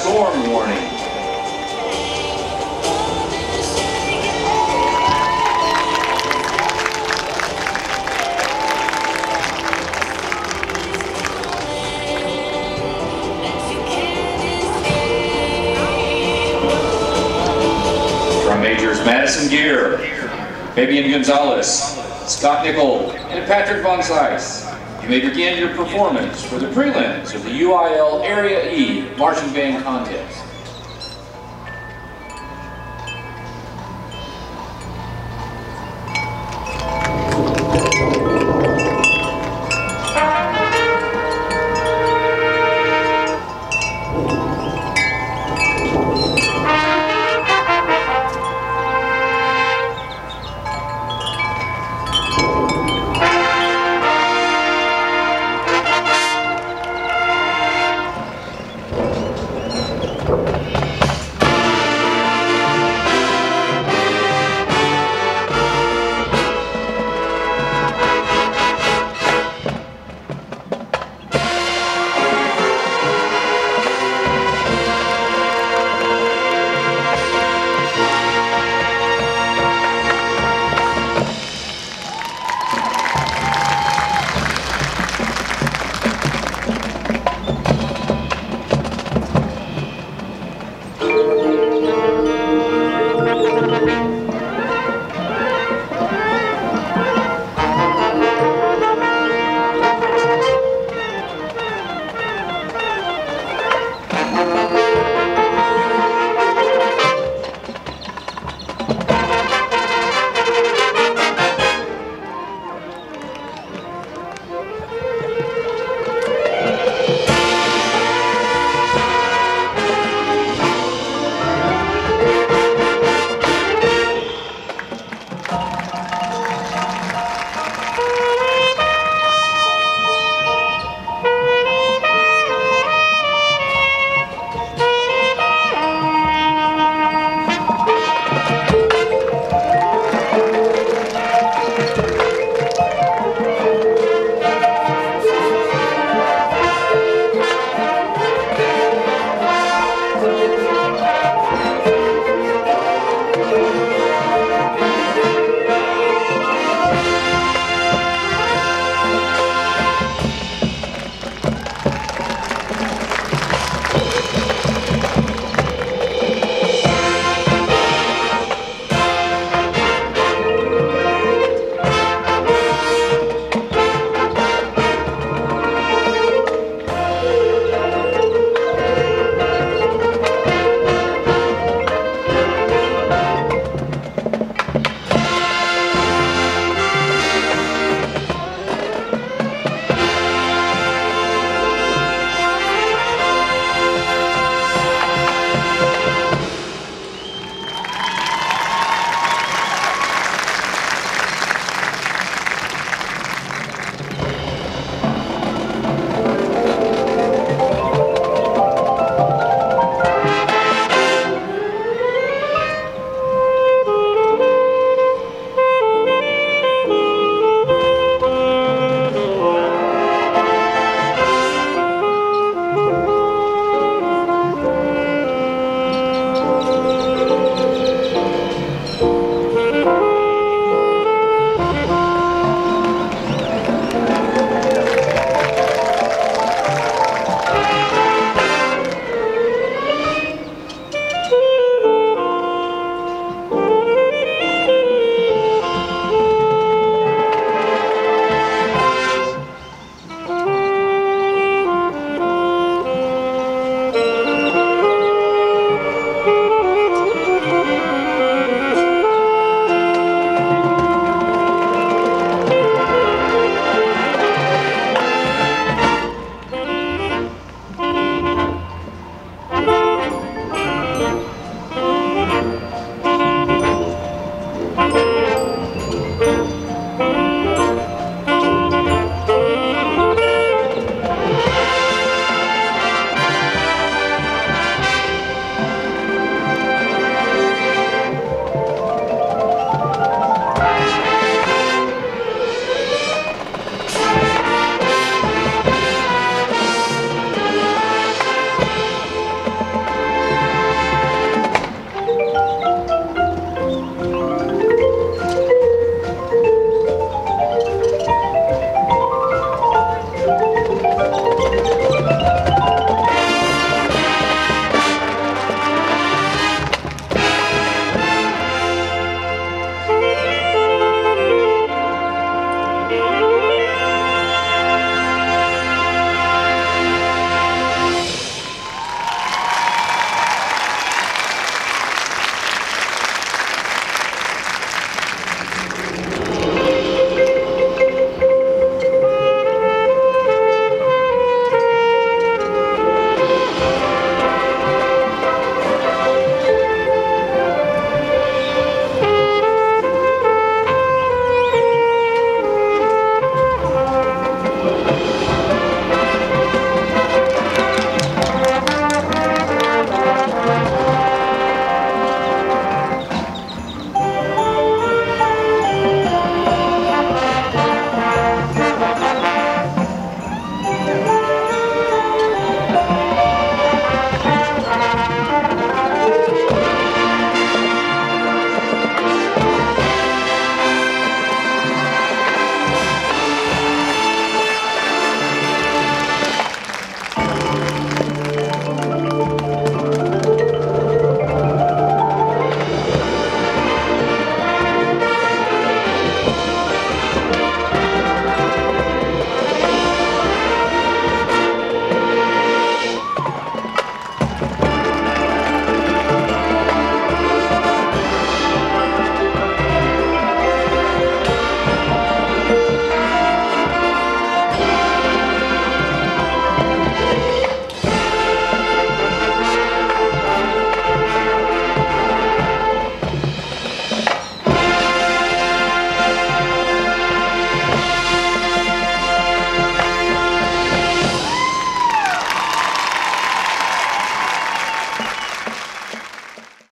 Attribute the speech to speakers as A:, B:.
A: Storm Warning. Drum majors Madison Gear, Fabian Gonzalez, Scott Nickel, and Patrick Von Zeiss. You may begin your performance for the prelims of the UIL Area E Marching Band Contest.